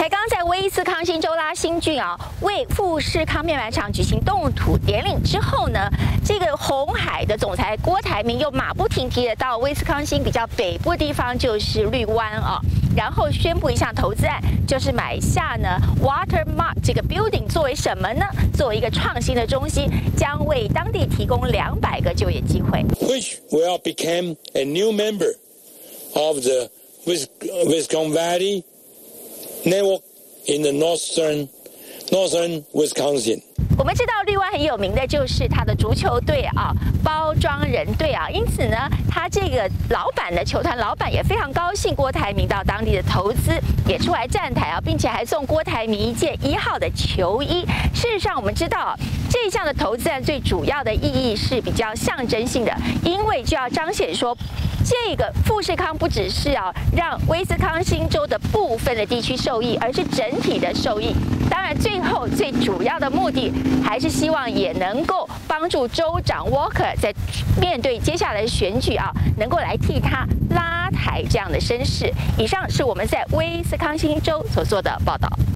才刚在威斯康星州拉辛郡啊，为富士康面板厂举行动土典礼之后呢，这个红海的总裁郭台铭又马不停蹄的到威斯康星比较北部地方，就是绿湾啊，然后宣布一项投资案，就是买下呢 Watermark 这个 building 作为什么呢？作为一个创新的中心，将为当地提供两百个就业机会。Which will become a new member of the Wisconsin Valley network in the northern northern Wisconsin. 我们知道绿湾很有名的就是他的足球队啊，包装人队啊，因此呢，他这个老板的球团老板也非常高兴郭台铭到当地的投资，也出来站台啊，并且还送郭台铭一件一号的球衣。事实上，我们知道这一项的投资案最主要的意义是比较象征性的，因为就要彰显说。这个富士康不只是啊让威斯康星州的部分的地区受益，而是整体的受益。当然，最后最主要的目的还是希望也能够帮助州长 Walker 在面对接下来的选举啊，能够来替他拉抬这样的声势。以上是我们在威斯康星州所做的报道。